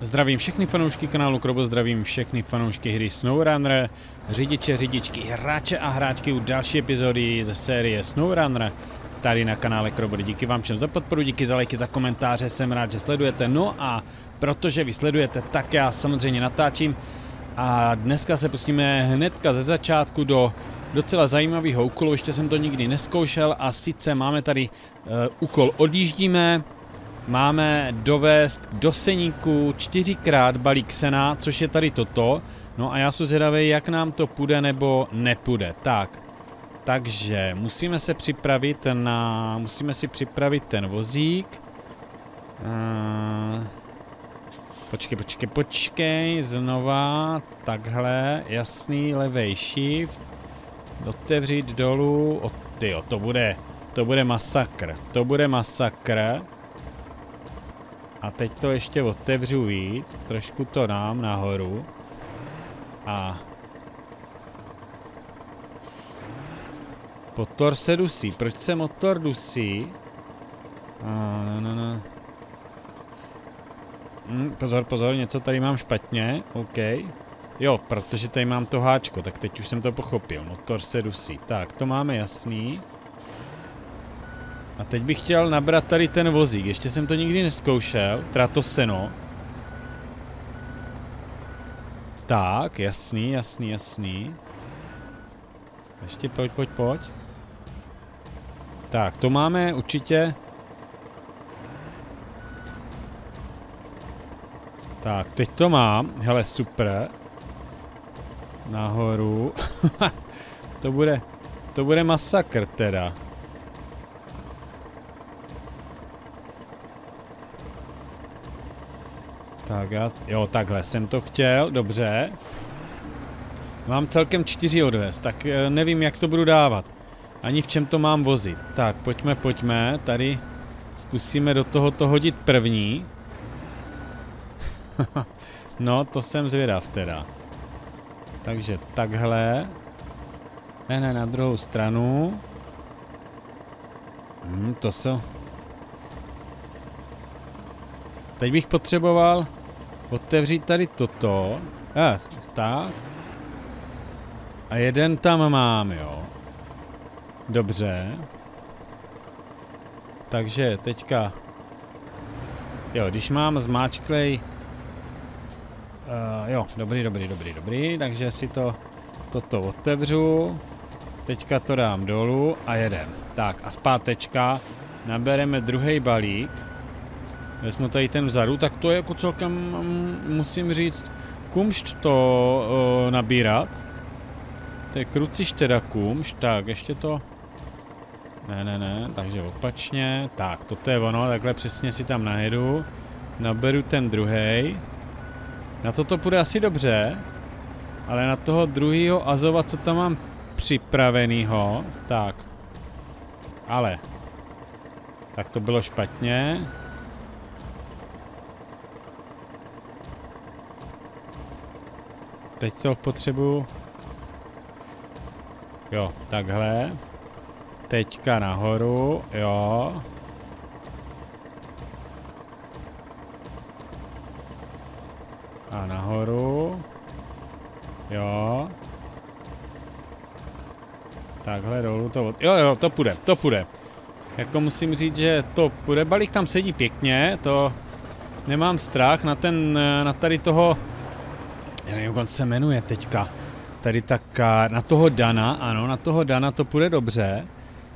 Zdravím všechny fanoušky kanálu Krobo, zdravím všechny fanoušky hry SnowRunner, řidiče, řidičky, hráče a hráčky u další epizody ze série SnowRunner tady na kanále Krobo. Díky vám všem za podporu, díky za lajky, za komentáře, jsem rád, že sledujete. No a protože vy sledujete, tak já samozřejmě natáčím a dneska se pustíme hnedka ze začátku do docela zajímavého úkolu, ještě jsem to nikdy neskoušel a sice máme tady uh, úkol odjíždíme, máme dovést do seníku čtyřikrát balík sena, což je tady toto. No a já jsem zvědavý, jak nám to půjde nebo nepůjde. Tak, takže musíme se připravit na, musíme si připravit ten vozík. Uh, počkej, počkej, počkej, znova, takhle, jasný, levej shift, otevřít dolů, o, tyjo, to bude, to bude masakr, to bude masakr. A teď to ještě otevřu víc, trošku to dám nahoru. A... Motor se dusí. Proč se motor dusí? A, no, no, no. Hm, pozor, pozor, něco tady mám špatně. OK. Jo, protože tady mám to háčko, tak teď už jsem to pochopil. Motor se dusí. Tak, to máme jasný. A teď bych chtěl nabrat tady ten vozík. Ještě jsem to nikdy neskoušel. Teda to seno. Tak, jasný, jasný, jasný. Ještě pojď, pojď, pojď. Tak, to máme určitě... Tak, teď to mám. Hele, super. Nahoru. to bude... To bude masakr teda. Tak jo, takhle jsem to chtěl, dobře. Mám celkem čtyři odvez, tak eh, nevím, jak to budu dávat. Ani v čem to mám vozit. Tak, pojďme, pojďme, tady zkusíme do tohoto hodit první. no, to jsem zvědav teda. Takže takhle. Ne, ne, na druhou stranu. Hmm, to se... Teď bych potřeboval otevřít tady toto. A, tak. A jeden tam mám, jo. Dobře. Takže teďka... Jo, když mám zmáčklej... Uh, jo, dobrý, dobrý, dobrý, dobrý. Takže si to toto otevřu. Teďka to dám dolů a jedem. Tak a zpátečka. Nabereme druhý balík. Vezmu tady ten vzadu, tak to je jako celkem, mm, musím říct, kumšt to uh, nabírat. To je kruciš teda kumšt, tak ještě to... Ne, ne, ne, takže opačně. Tak, toto je ono, takhle přesně si tam najedu. Naberu ten druhý. Na toto půjde asi dobře. Ale na toho druhého Azova, co tam mám připravenýho, tak. Ale. Tak to bylo špatně. Teď to potřebuju. Jo, takhle. Teďka nahoru, jo. A nahoru. Jo. Takhle dolů to... Od... Jo, jo, to půjde, to půjde. Jako musím říct, že to půjde. Balík tam sedí pěkně, to... Nemám strach na ten, na tady toho já nevím, jak se jmenuje teďka, tady tak na toho Dana, ano, na toho Dana to půjde dobře,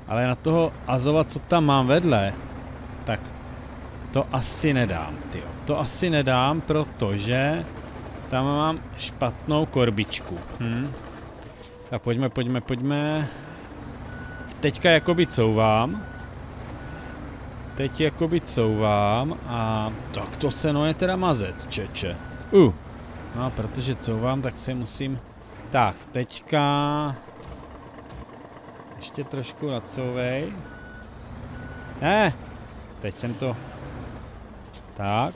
ale na toho Azova, co tam mám vedle, tak to asi nedám, tyjo. To asi nedám, protože tam mám špatnou korbičku. Hm? Tak pojďme, pojďme, pojďme. Teďka jakoby couvám. Teď jakoby couvám a tak to se no je teda mazec, čeče. Uh, No a protože couvám, tak se musím... Tak, teďka... Ještě trošku nacouvej. Ne! Teď jsem to... Tak.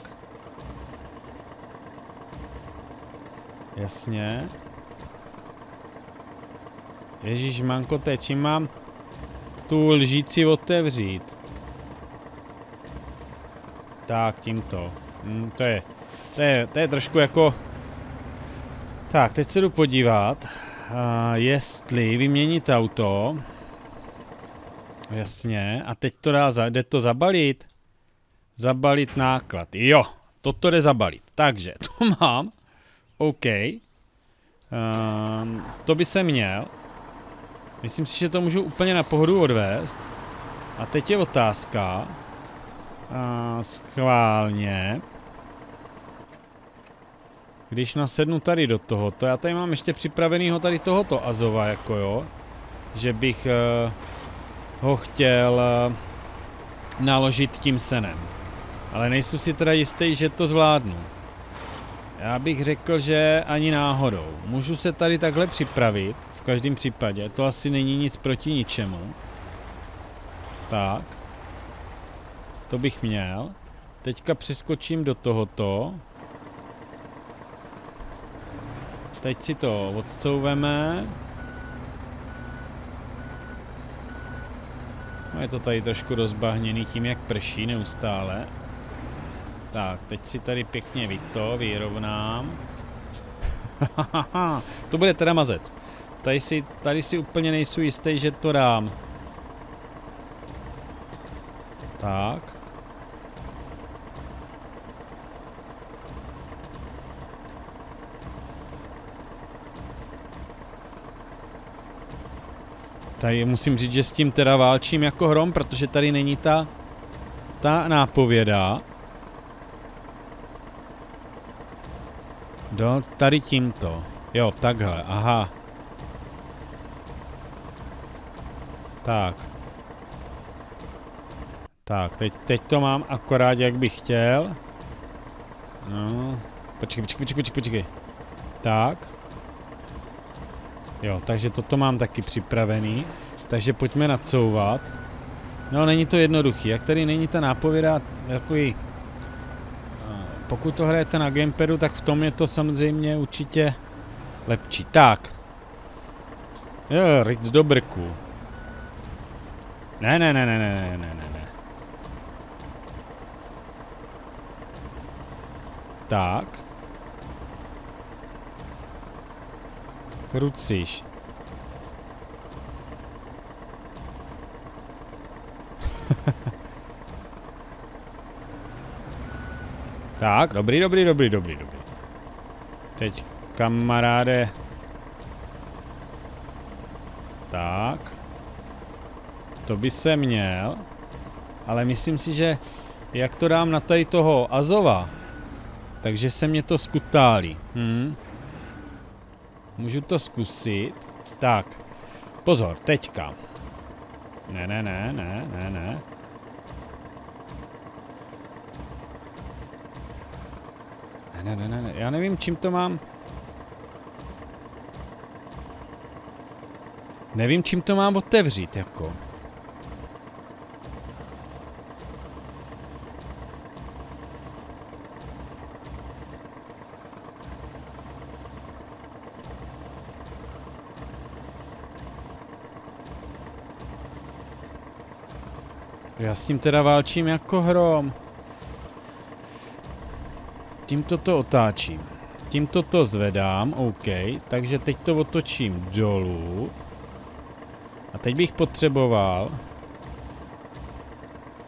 Jasně. Ježíš, manko, čím mám tu lžíci otevřít? Tak, tímto. Hm, to je, to je, to je trošku jako... Tak, teď se jdu podívat, uh, jestli vyměnit auto. Jasně, a teď to dá, za, jde to zabalit? Zabalit náklad, jo, toto jde zabalit. Takže, to mám, OK. Um, to by se měl. Myslím si, že to můžu úplně na pohodu odvést. A teď je otázka. Uh, schválně. Když nasednu tady do tohoto, já tady mám ještě připravenýho tady tohoto Azova, jako jo. Že bych uh, ho chtěl uh, naložit tím senem. Ale nejsem si teda jistý, že to zvládnu. Já bych řekl, že ani náhodou. Můžu se tady takhle připravit, v každém případě. To asi není nic proti ničemu. Tak. To bych měl. Teďka přeskočím do tohoto. Teď si to odcouveme. No je to tady trošku rozbahněný tím, jak prší neustále. Tak, teď si tady pěkně vyto, vyrovnám. to bude teda mazec. Tady si, tady si úplně nejsou jistý, že to dám. Tak. Tady musím říct, že s tím teda válčím jako hrom, protože tady není ta, ta nápověda. Do, tady tímto. Jo, takhle, aha. Tak. Tak, teď, teď to mám akorát, jak bych chtěl. No. Počkej, počkej, počkej, počkej, počkej. Tak. Jo, takže toto mám taky připravený. Takže pojďme nacouvat. No, není to jednoduchý. Jak tady není ta nápověda takový pokud to hrajete na gamepadu, tak v tom je to samozřejmě určitě lepší. Tak. Jo, Ritz do brku. Ne, ne, ne, ne, ne, ne, ne, ne. Tak. Kruciš. Tak, dobrý, dobrý, dobrý, dobrý, dobrý. Teď, kamaráde. Tak. To by se měl. Ale myslím si, že jak to dám na tady toho Azova, takže se mě to skutálí. Hm. Můžu to zkusit. Tak. Pozor, teďka. Ne, ne, ne, ne, ne, ne. Ne, ne, ne, ne, já nevím, čím to mám. Nevím, čím to mám otevřít, jako. Já s tím teda válčím jako hrom. Tímto to otáčím. Tímto to zvedám, OK. Takže teď to otočím dolů. A teď bych potřeboval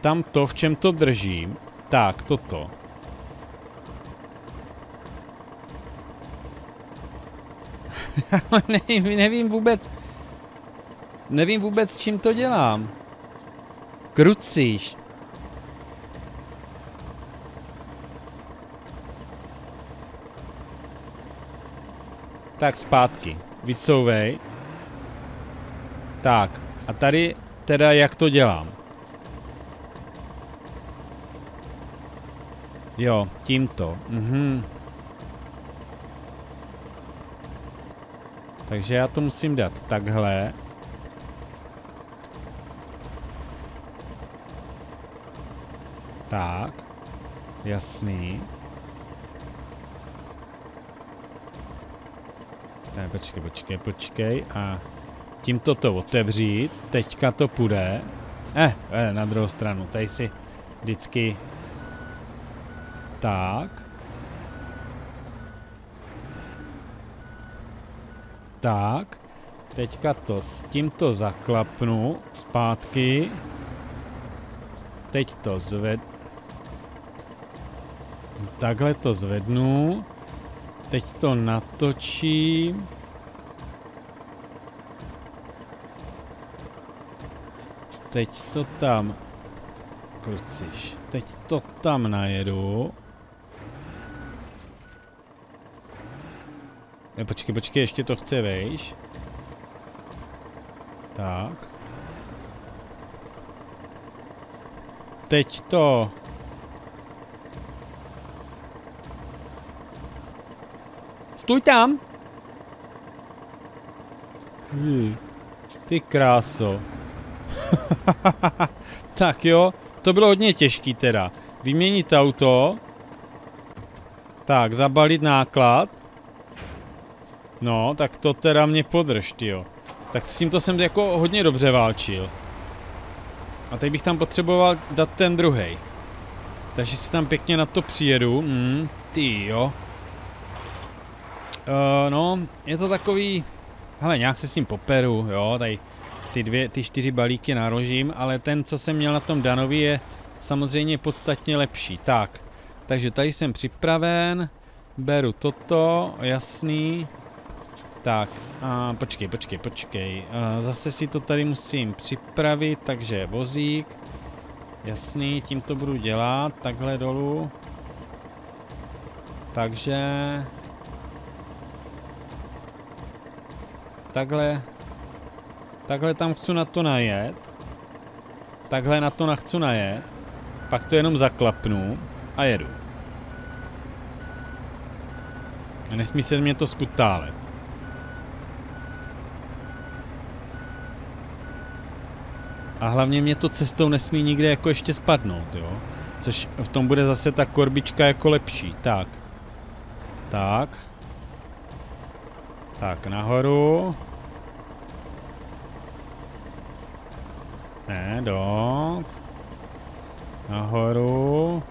tam to, v čem to držím. Tak, toto. nevím, nevím vůbec, nevím vůbec, čím to dělám. Krucíš. Tak zpátky. Vycouvej. Tak. A tady teda jak to dělám. Jo, tímto. Mhm. Takže já to musím dát takhle. Tak. Jasný. Ne, počkej, počkej, počkej a tímto to otevřít, teďka to půjde. Eh, eh, na druhou stranu, tady si vždycky Tak. Tak. Teďka to s tímto zaklapnu zpátky. Teď to zved... Takhle to zvednu. Teď to natočím. Teď to tam... Kruciš. Teď to tam najedu. Ne, počkej, počkej, ještě to chce, vejš. Tak. Teď to... Stůj tam! Ty kráso. tak jo, to bylo hodně těžký teda. Vyměnit auto. Tak, zabalit náklad. No, tak to teda mě podrž, jo. Tak s tímto jsem jako hodně dobře válčil. A teď bych tam potřeboval dát ten druhý. Takže si tam pěkně na to přijedu. Mm, ty jo. Uh, no, je to takový... Hele, nějak se s ním poperu, jo, tady ty dvě, ty čtyři balíky narožím, ale ten, co jsem měl na tom Danovi, je samozřejmě podstatně lepší. Tak, takže tady jsem připraven, beru toto, jasný. Tak, a počkej, počkej, počkej. A zase si to tady musím připravit, takže vozík. Jasný, tím to budu dělat, takhle dolů. Takže... Takhle. Takhle tam chci na to najet. Takhle na to chci najet. Pak to jenom zaklapnu a jedu. A nesmí se mě to skutálet. A hlavně mě to cestou nesmí nikde jako ještě spadnout, jo. Což v tom bude zase ta korbička jako lepší. Tak. Tak. Tak, nahoru. Ne, dok. Nahoru.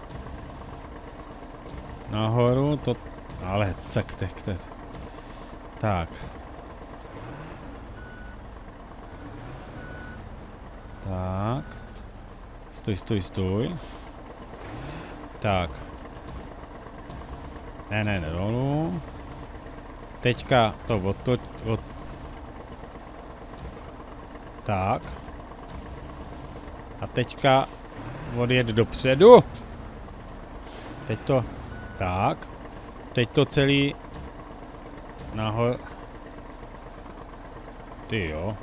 Nahoru, to... Ale cek, tak, tak. Tak. Tak. Stoj, stoj, stoj. Tak. Ne, ne, ne, dolů. Teďka to odtoč... Od... Tak. A teďka odjet dopředu. Teď to... Tak. Teď to celý... Nahor... Ty jo.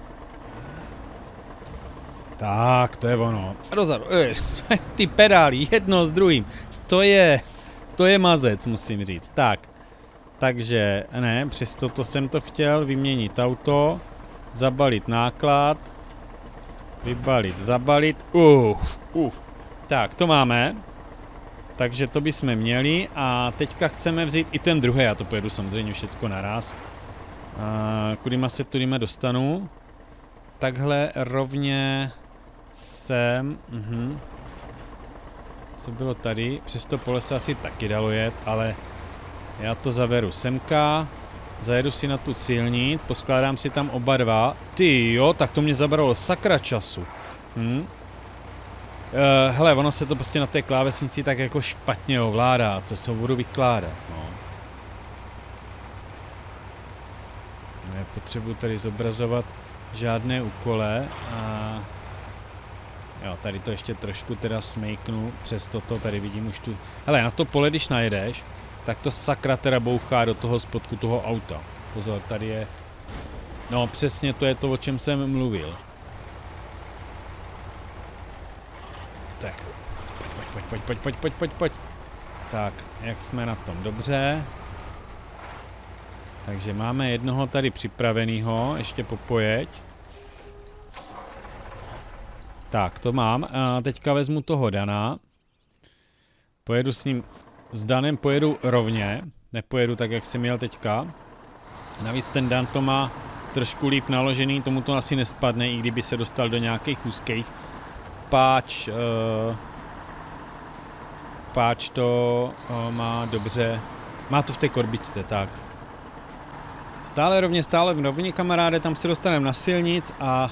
Tak, to je ono. Dozadu. Ty pedály, jedno s druhým. To je, to je mazec, musím říct. Tak, takže ne, přesto to jsem to chtěl, vyměnit auto, zabalit náklad, vybalit, zabalit, uf, uf. Tak, to máme. Takže to bychom měli a teďka chceme vzít i ten druhý, já to pojedu samozřejmě všechno naraz. A kudýma se tudýma dostanu. Takhle rovně sem, mhm. Co bylo tady? Přes to pole se asi taky dalo jet, ale já to zaveru semka, zajedu si na tu silnic, poskládám si tam oba dva. Ty jo, tak to mě zabralo sakra času. Hm? Uh, hele, ono se to prostě na té klávesnici tak jako špatně ovládá, co se budu vykládat, no. Nepotřebuji tady zobrazovat žádné úkole a Jo, tady to ještě trošku teda smejknu přes toto, tady vidím už tu... Hele, na to pole, když najedeš, tak to sakra teda bouchá do toho spodku toho auta. Pozor, tady je... No, přesně to je to, o čem jsem mluvil. Tak. Pojď, pojď, pojď, pojď, pojď, pojď, pojď. Tak, jak jsme na tom? Dobře. Takže máme jednoho tady připraveného, ještě popojeď. Tak, to mám. A teďka vezmu toho Dana. Pojedu s ním, s Danem pojedu rovně. Nepojedu tak, jak jsem měl teďka. Navíc ten Dan to má trošku líp naložený, tomu to asi nespadne, i kdyby se dostal do nějakých úzkých. Páč... Uh, páč to o, má dobře, má to v té korbičce, tak. Stále rovně, stále v rovině kamaráde, tam se dostaneme na silnic a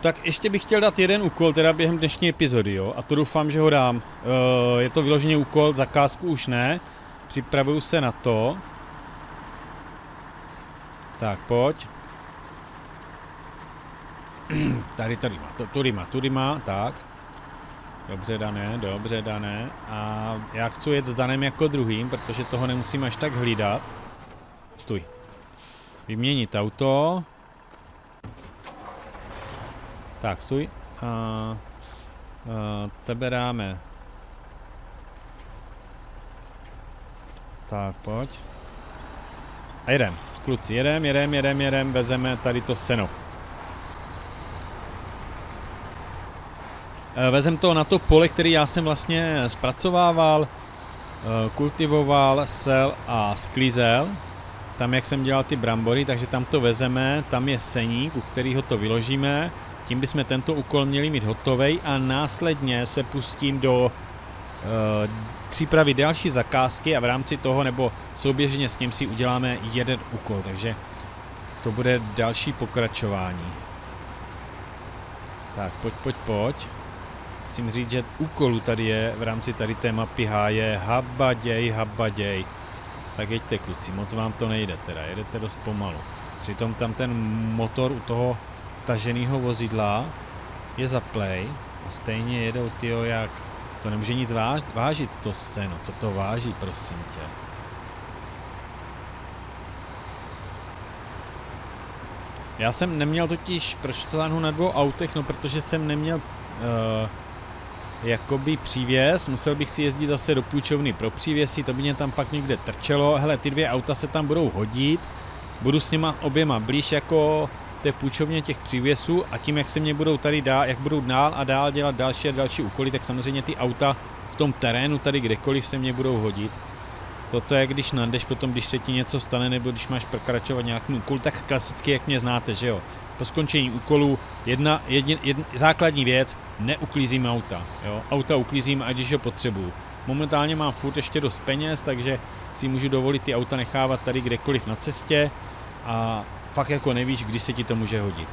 tak ještě bych chtěl dát jeden úkol, teda během dnešní epizody, jo, a to doufám, že ho dám. Uh, je to vyloženě úkol, zakázku už ne, připravuju se na to. Tak, pojď. tady, tady má, to, tudy má, tudy má, tak. Dobře dané, dobře dané. A já chci jet s Danem jako druhým, protože toho nemusím až tak hlídat. Stůj. Vyměnit auto. Tak, stůj. A, a tebe dáme. Tak, pojď. A jedem. Kluci, jedem, jedem, jedem, jedem, vezeme tady to seno. Eh, vezem to na to pole, který já jsem vlastně zpracovával, eh, kultivoval, sel a sklízel. Tam, jak jsem dělal ty brambory, takže tam to vezeme, tam je seník, u kterého to vyložíme. Tím bychom tento úkol měli mít hotový a následně se pustím do uh, přípravy další zakázky a v rámci toho nebo souběžně s tím si uděláme jeden úkol, takže to bude další pokračování. Tak, pojď, pojď, pojď. Musím říct, že úkolů tady je v rámci tady té mapy H je habaděj, habaděj. Tak jeďte kluci, moc vám to nejde teda, jedete dost pomalu. Přitom tam ten motor u toho taženého vozidla je za play a stejně jedou tyjo jak... To nemůže nic váž, vážit to scéno, co to váží prosím tě. Já jsem neměl totiž, proč to táhnu na dvou autech, no protože jsem neměl uh, jakoby přívěs, musel bych si jezdit zase do půjčovny pro přívěsy, to by mě tam pak někde trčelo, hele, ty dvě auta se tam budou hodit, budu s něma oběma blíž jako té půjčovně těch přívěsů a tím, jak se mě budou tady dál, jak budou dál a dál dělat další a další úkoly, tak samozřejmě ty auta v tom terénu tady kdekoliv se mě budou hodit. Toto je, když nadeš potom, když se ti něco stane, nebo když máš pokračovat nějaký úkol, tak klasicky, jak mě znáte, že jo. Po skončení úkolu jedna, jedin, jedna základní věc, neuklízím auta. Jo? Auta uklízím, ať když ho potřebuju. Momentálně mám furt ještě dost peněz, takže si můžu dovolit ty auta nechávat tady kdekoliv na cestě a fakt jako nevíš, kdy se ti to může hodit.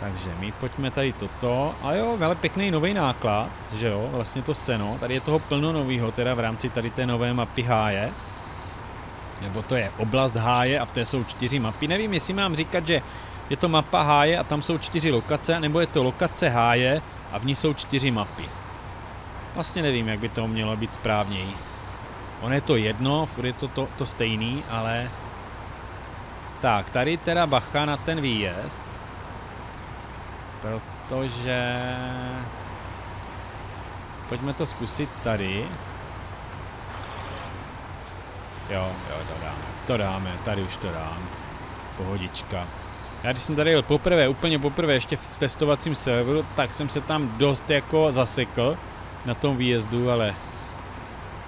Takže my pojďme tady toto. A jo, velmi pěkný nový náklad, že jo, vlastně to seno. Tady je toho plno novýho, teda v rámci tady té nové mapy háje. Nebo to je oblast háje a v té jsou čtyři mapy. Nevím, jestli mám říkat, že je to mapa háje a tam jsou čtyři lokace, nebo je to lokace háje a v ní jsou čtyři mapy. Vlastně nevím, jak by to mělo být správněji. On je to jedno, furt je to, to, to stejný, ale... Tak, tady teda bacha na ten výjezd. Protože... Pojďme to zkusit tady. Jo, jo, to dáme. To dáme, tady už to dám. Pohodička. Já když jsem tady jel poprvé, úplně poprvé, ještě v testovacím serveru, tak jsem se tam dost jako zasekl na tom výjezdu, ale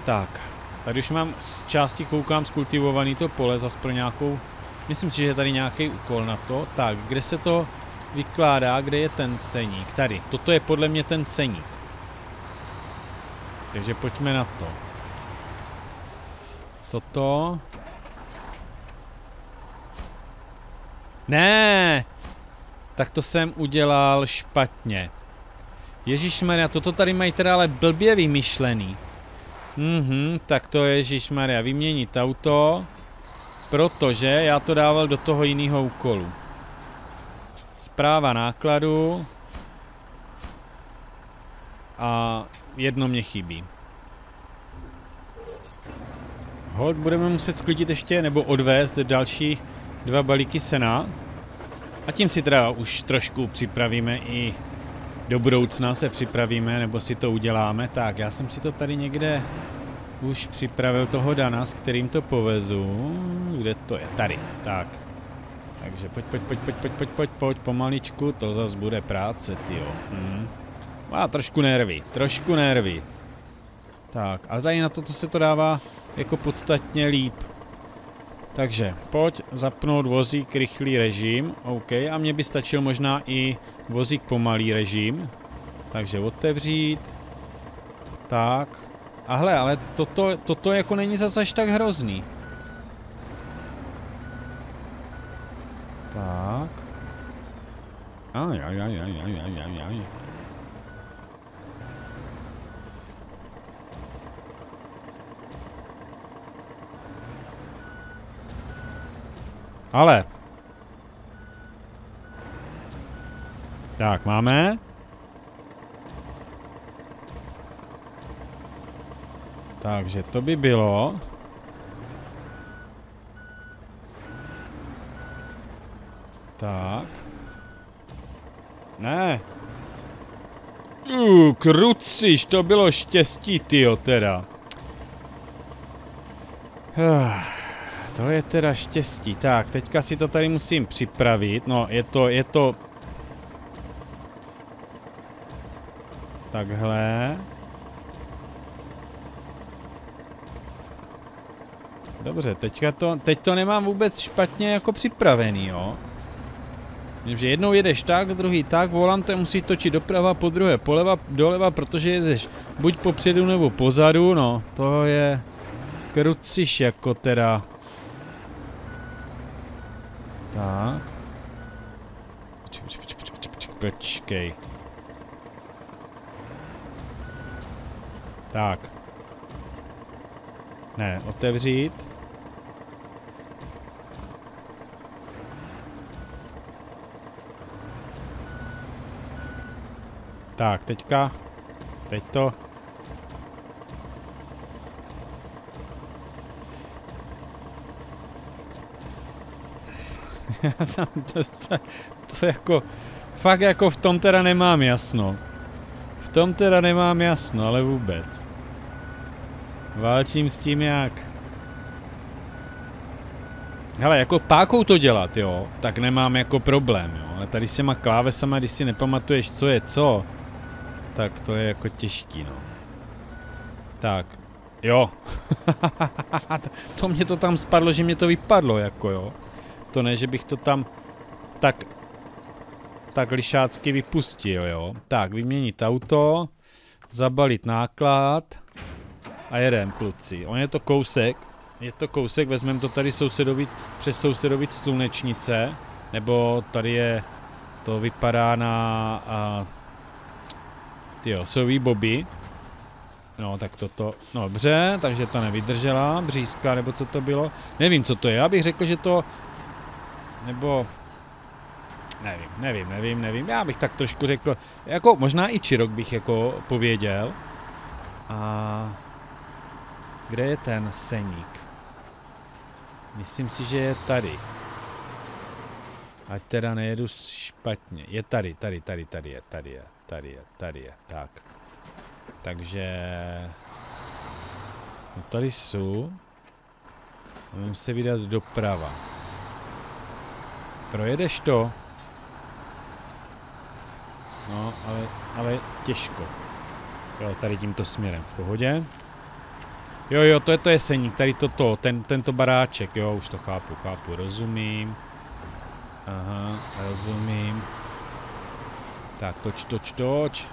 tak, tady už mám z části koukám skultivovaný to pole, zas pro nějakou, myslím si, že je tady nějaký úkol na to. Tak, kde se to vykládá, kde je ten seník? Tady, toto je podle mě ten seník. Takže pojďme na to. Toto, Ne! Tak to jsem udělal špatně. Maria, toto tady mají teda ale blbě vymyšlený. Mhm, tak to je Maria, vyměnit auto. Protože já to dával do toho jiného úkolu. Zpráva nákladu. A jedno mě chybí. Hold budeme muset sklidit ještě, nebo odvést další dva balíky sena. A tím si teda už trošku připravíme i do budoucna se připravíme, nebo si to uděláme. Tak, já jsem si to tady někde už připravil toho Dana, s kterým to povezu. Kde to je? Tady, tak. Takže pojď, pojď, pojď, pojď, pojď, pojď, pojď, pojď, pomaličku, to zas bude práce, tyjo. Hm. A trošku nervy, trošku nervy. Tak, ale tady na toto se to dává jako podstatně líp. Takže pojď zapnout vozík rychlý režim, OK, a mně by stačil možná i vozík pomalý režim. Takže otevřít, tak, A hle, ale toto, toto jako není zase až tak hrozný. Tak. Aj, aj, aj, aj, aj, aj, aj, aj. Ale. Tak, máme. Takže to by bylo. Tak. Ne. Uh, kruciš, to bylo štěstí, tyjo, teda. Uh, to je teda štěstí. Tak, teďka si to tady musím připravit. No, je to, je to... Takhle. Dobře, teďka to, teď to nemám vůbec špatně jako připravený, jo. že jednou jedeš tak, druhý tak, volantem musí točit doprava, po druhé poleva, doleva, protože jedeš buď popředu nebo pozadu, no, to je kruciš jako teda. Tak. Počkej. Tak. Ne, otevřít. Tak, teďka. Teď to. to, to, to, to jako, fakt jako v tom teda nemám jasno. V tom teda nemám jasno, ale vůbec. Válčím s tím jak. Hele, jako pákou to dělat, jo, tak nemám jako problém, jo. Ale tady s těma klávesama, když si nepamatuješ, co je co, tak to je jako těžký, no. Tak, jo. to mě to tam spadlo, že mě to vypadlo, jako jo. To ne, že bych to tam tak tak lišácky vypustil, jo. Tak, vyměnit auto, zabalit náklad a jedem, kluci. On je to kousek, je to kousek, vezmeme to tady sousedovit, přes sousedovit slunečnice, nebo tady je, to vypadá na a, Tyjo, sový boby. No, tak toto, no dobře, takže to nevydržela, břízka, nebo co to bylo. Nevím, co to je, já bych řekl, že to, nebo, nevím, nevím, nevím, nevím, já bych tak trošku řekl, jako možná i Čirok bych jako pověděl. A kde je ten seník? Myslím si, že je tady. Ať teda nejedu špatně. Je tady, tady, tady, tady je, tady je. Tady je, tady je, tak. Takže... No tady jsou. Můžeme se vydat doprava. Projedeš to? No, ale, ale těžko. Jo, tady tímto směrem, v pohodě. Jo, jo, to je to jeseník, tady toto, ten, tento baráček, jo, už to chápu, chápu, rozumím. Aha, rozumím. Tak, toč, toč, toč.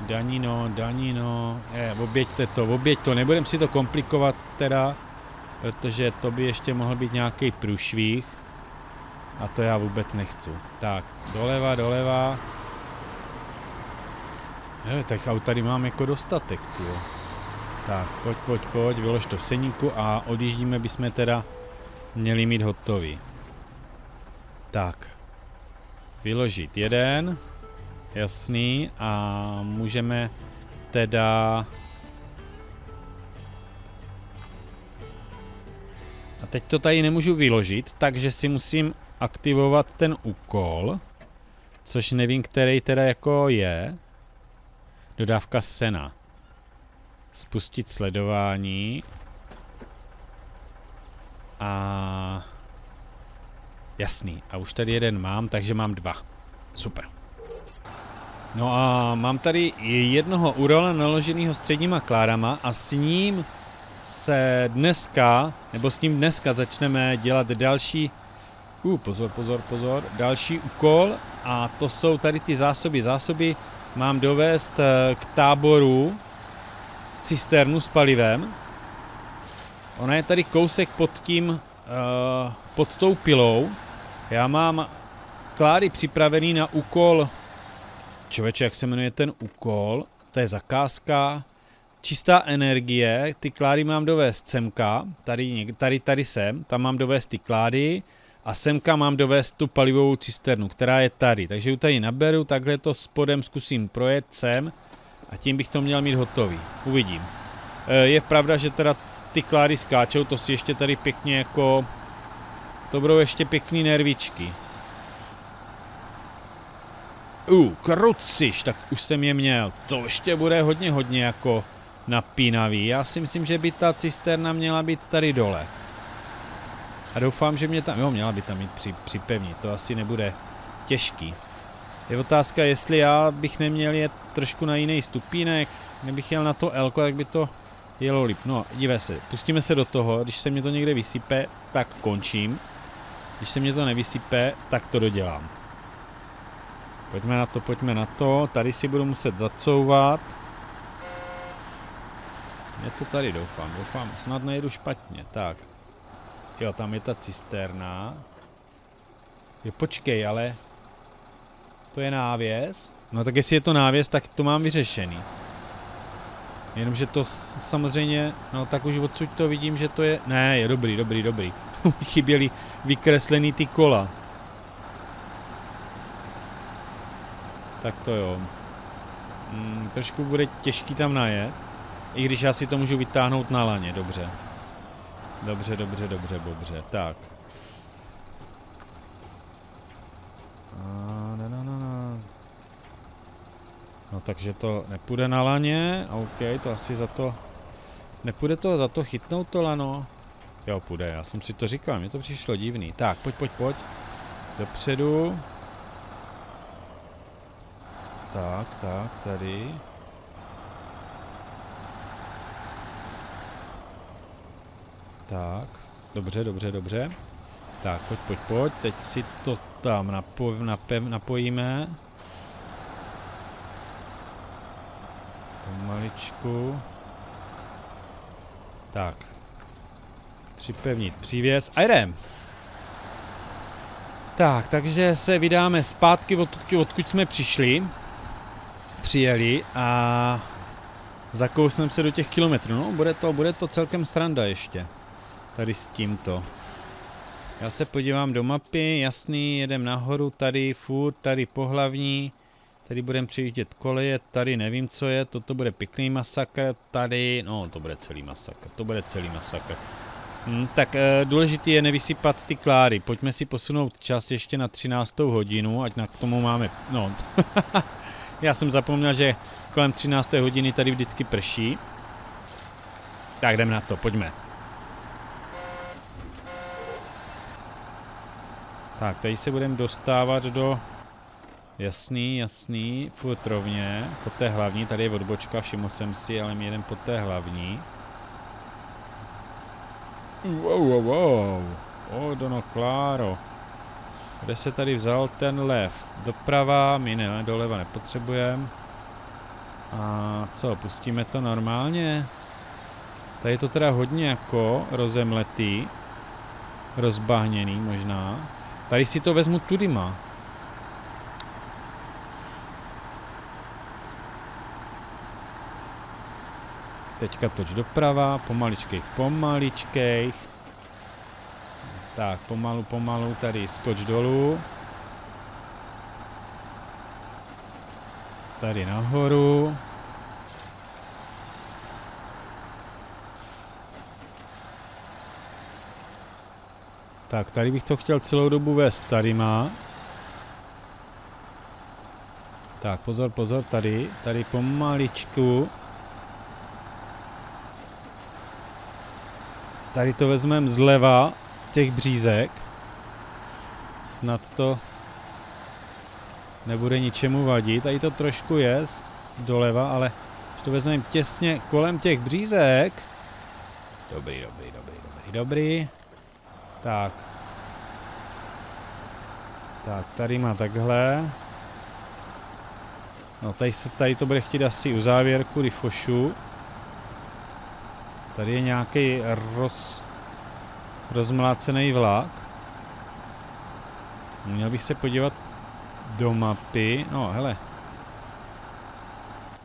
Danino, danino. Je, oběďte to, oběť to. Nebudem si to komplikovat teda, protože to by ještě mohl být nějaký průšvih. A to já vůbec nechci. Tak, doleva, doleva. Je, tak aut tady mám jako dostatek, tyjo. Tak, pojď, pojď, pojď, vylož to v seníku a odjíždíme bychom teda měli mít hotový. Tak, vyložit jeden. Jasný. A můžeme teda... A teď to tady nemůžu vyložit, takže si musím aktivovat ten úkol. Což nevím, který teda jako je. Dodávka sena. Spustit sledování. A... Jasný. A už tady jeden mám, takže mám dva. Super. No a mám tady jednoho Urala naloženého středníma klárama a s ním se dneska, nebo s ním dneska začneme dělat další, uh, pozor, pozor, pozor, další úkol a to jsou tady ty zásoby. Zásoby mám dovést eh, k táboru cisternu s palivem. Ona je tady kousek pod tím, uh, pod tou pilou. Já mám klády připravený na úkol, člověče, jak se jmenuje ten úkol, to je zakázka, čistá energie, ty klády mám dovést semka, tady, tady, tady sem, tam mám dovést ty klády a semka mám dovést tu palivovou cisternu, která je tady. Takže ji tady naberu, takhle to spodem zkusím projet sem. A tím bych to měl mít hotový. Uvidím. E, je pravda, že teda ty klády skáčou, to si ještě tady pěkně jako... To budou ještě pěkný nervičky. U, uh, kruciš, tak už jsem je měl. To ještě bude hodně, hodně jako napínavý. Já si myslím, že by ta cisterna měla být tady dole. A doufám, že mě tam, jo, měla by tam mít při, připevnit, to asi nebude těžký. Je otázka, jestli já bych neměl jet trošku na jiný stupínek, nebych jel na to L, tak by to jelo líp. No, dívej se, pustíme se do toho, když se mě to někde vysype, tak končím. Když se mě to nevysype, tak to dodělám. Pojďme na to, pojďme na to. Tady si budu muset zacouvat. Je to tady, doufám, doufám. Snad nejedu špatně, tak. Jo, tam je ta cisterna. Jo, počkej, ale... To je návěs? No tak jestli je to návěs, tak to mám vyřešený. Jenomže to samozřejmě, no tak už odsud to vidím, že to je... Ne, je dobrý, dobrý, dobrý. Chyběly vykreslený ty kola. Tak to jo. Hmm, trošku bude těžký tam najet. I když já si to můžu vytáhnout na laně, dobře. Dobře, dobře, dobře, dobře. Tak. No takže to nepůjde na laně, OK, to asi za to... Nepůjde to za to chytnout to lano? Jo, půjde, já jsem si to říkal, mně to přišlo divný. Tak, pojď, pojď, pojď. Dopředu. Tak, tak, tady. Tak, dobře, dobře, dobře. Tak, pojď, pojď, pojď, teď si to tam napo nape napojíme. Pomaličku. Tak. Připevnit přívěs a jdem. Tak, takže se vydáme zpátky, odkud, odkud jsme přišli. Přijeli a zakousneme se do těch kilometrů. No, bude to, bude to celkem sranda ještě. Tady s tímto. Já se podívám do mapy, jasný, jedem nahoru, tady furt, tady pohlavní. Tady budeme přejíždět koleje, tady nevím, co je, toto bude pěkný masakr, tady, no to bude celý masakr, to bude celý masakr. Hmm, tak e, důležitý je nevysypat ty kláry, pojďme si posunout čas ještě na 13. hodinu, ať na k tomu máme, no, já jsem zapomněl, že kolem 13. hodiny tady vždycky prší. Tak jdem na to, pojďme. Tak, tady se budeme dostávat do... Jasný, jasný, furt rovně, po té hlavní, tady je odbočka, všiml jsem si, ale my jedem po té hlavní. Wow, wow, wow, oh, dono claro. Kde se tady vzal ten lev? Doprava, my ne, doleva nepotřebujeme. A co, pustíme to normálně? Tady je to teda hodně jako rozemletý, rozbahněný možná. Tady si to vezmu tudyma. Teďka toč doprava, pomaličkej, pomaličkej. Tak, pomalu, pomalu, tady skoč dolů. Tady nahoru. Tak, tady bych to chtěl celou dobu vést. Tady má. Tak, pozor, pozor, tady. Tady pomaličku. Tady to vezmeme zleva těch břízek. Snad to nebude ničemu vadit. Tady to trošku je doleva, ale když to vezmeme těsně kolem těch břízek. Dobrý, dobrý, dobrý, dobrý, dobrý. Tak. Tak, tady má takhle. No, tady, se, tady to bude chtít asi u závěrku, rifošu. Tady je nějaký roz, rozmlácený vlak. Měl bych se podívat do mapy. No, hele.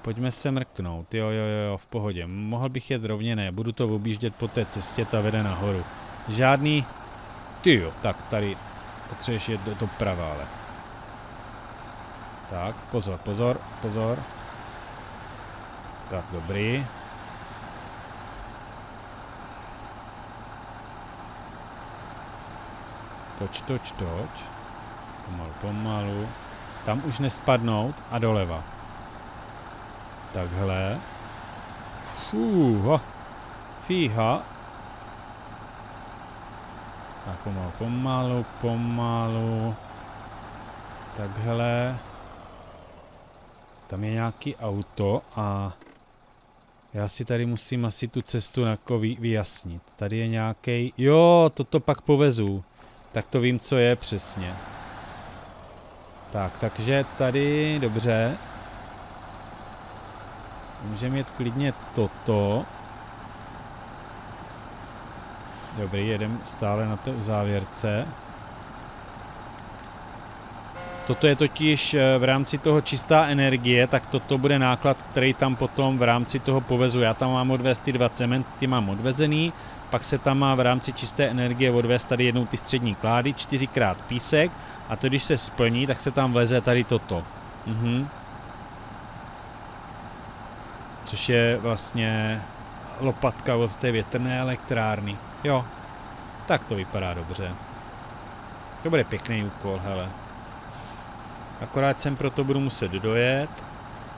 Pojďme se mrknout. Jo, jo, jo, v pohodě. Mohl bych jet rovně, ne. Budu to objíždět po té cestě, ta vede nahoru. Žádný... Ty jo, tak tady potřebuješ jet do, doprava, ale. Tak, pozor, pozor, pozor. Tak, dobrý. Toč, toč, toč. Pomalu, pomalu. Tam už nespadnout a doleva. Takhle. Fúho. Fíha. Tak pomalu, pomalu, pomalu. Takhle. Tam je nějaký auto a já si tady musím asi tu cestu jako vyjasnit. Tady je nějaký. Jo, toto pak povezu. Tak to vím, co je přesně. Tak, takže tady, dobře. Můžeme mít klidně toto. Dobrý, jedem stále na té uzávěrce. Toto je totiž eh, v rámci toho čistá energie, tak toto bude náklad, který tam potom v rámci toho povezu. Já tam mám odvést ty dva cementy, mám odvezený, pak se tam má v rámci čisté energie odvést tady jednou ty střední klády, čtyřikrát písek a to když se splní, tak se tam vleze tady toto. Mhm. Což je vlastně lopatka od té větrné elektrárny. Jo, tak to vypadá dobře. To bude pěkný úkol, hele. Akorát sem proto budu muset dojet.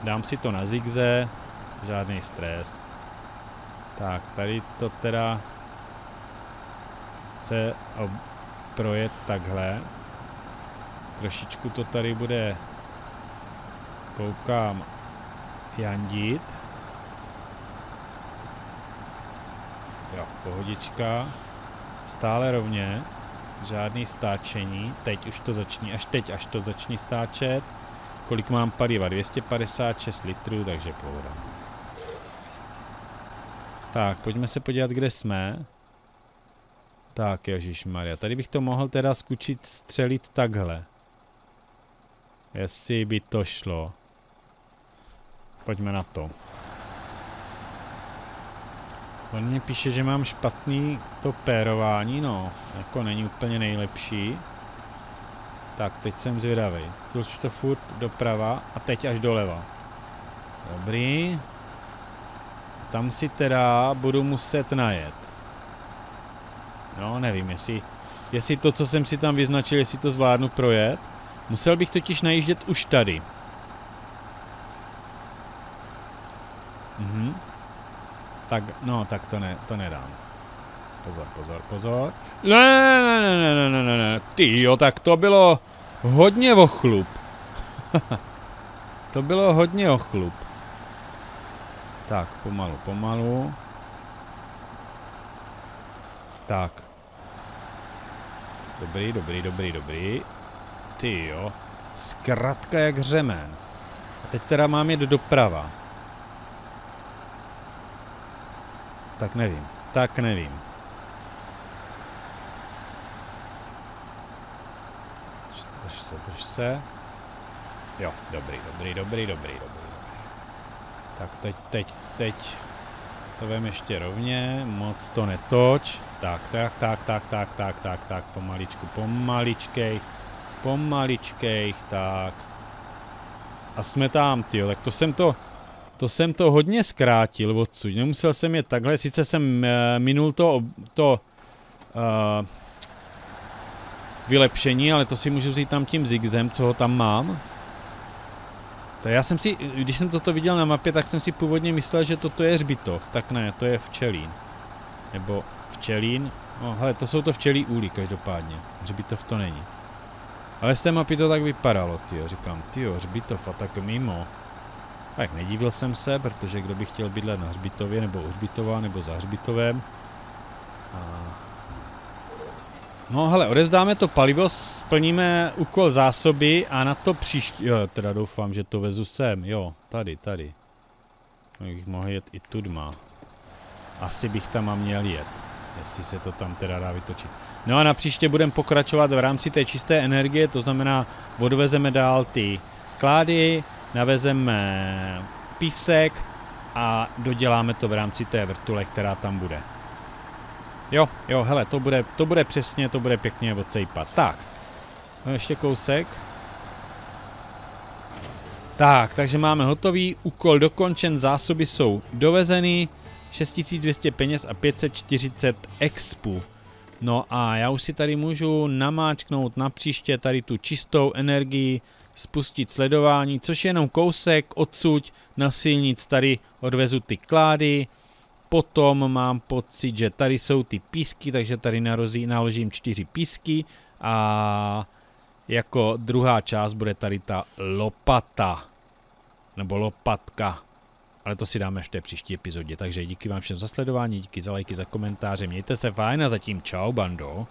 Dám si to na zigze. Žádný stres. Tak, tady to teda chce projet takhle. Trošičku to tady bude koukám jandit. Jo, pohodička. Stále rovně. Žádný stáčení. Teď už to začne, až teď, až to začne stáčet. Kolik mám paliva? 256 litrů, takže pohoda. Tak, pojďme se podívat, kde jsme. Tak, Maria. Tady bych to mohl teda skučit střelit takhle. Jestli by to šlo. Pojďme na to. On mě píše, že mám špatný to pérování, no, jako není úplně nejlepší. Tak, teď jsem zvědavý. Tluč to furt doprava a teď až doleva. Dobrý. Tam si teda budu muset najet. No, nevím, jestli, jestli to, co jsem si tam vyznačil, jestli to zvládnu projet. Musel bych totiž najíždět už tady. Mhm. Tak, no, tak to, ne, to nedám. Pozor, pozor, pozor. Ne, ne, ne, ne, ne, ne, ne, ty jo, tak to bylo hodně ochlup. to bylo hodně ochlup. Tak, pomalu, pomalu. Tak. Dobrý, dobrý, dobrý, dobrý. Ty jo. Zkratka jak řemen. A teď teda mám jít doprava. Tak nevím. Tak nevím. Drž se, drž se. Jo, dobrý, dobrý, dobrý, dobrý, dobrý. Tak teď, teď, teď. To vem ještě rovně, moc to netoč. Tak, tak, tak, tak, tak, tak, tak, tak, pomaličku, pomaličkej, pomaličkej, tak. A jsme tam, ty, tak to jsem to, to jsem to hodně zkrátil odsud. Nemusel jsem je takhle, sice jsem uh, minul to, to uh, vylepšení, ale to si můžu vzít tam tím zigzem, co ho tam mám. Tak já jsem si, když jsem toto viděl na mapě, tak jsem si původně myslel, že toto je Hřbitov. Tak ne, to je Včelín. Nebo Včelín. No, hele, to jsou to včelí úly každopádně. Hřbitov to není. Ale z té mapy to tak vypadalo, tyjo. Říkám, tyjo, Hřbitov a tak mimo. Tak nedivil jsem se, protože kdo by chtěl bydlet na Hřbitově, nebo u Hřbitova, nebo za Hřbitovem. A... No hele, odezdáme to palivo, splníme úkol zásoby a na to příští... Jo, teda doufám, že to vezu sem. Jo, tady, tady. Bych mohl jet i tudma. asi bych tam měl jet. Jestli se to tam teda dá vytočit. No a na příště budeme pokračovat v rámci té čisté energie, to znamená odvezeme dál ty klády, navezeme písek a doděláme to v rámci té vrtule, která tam bude. Jo, jo, hele, to bude, to bude přesně, to bude pěkně odsejpat. Tak, no ještě kousek. Tak, takže máme hotový, úkol dokončen, zásoby jsou dovezeny, 6200 peněz a 540 expu. No a já už si tady můžu namáčknout na příště tady tu čistou energii, spustit sledování, což je jenom kousek odsud na silnic, tady odvezu ty klády, potom mám pocit, že tady jsou ty písky, takže tady narozí, naložím čtyři písky a jako druhá část bude tady ta lopata, nebo lopatka, ale to si dáme v té příští epizodě. Takže díky vám všem za sledování, díky za lajky, za komentáře, mějte se fajn a zatím čau bando.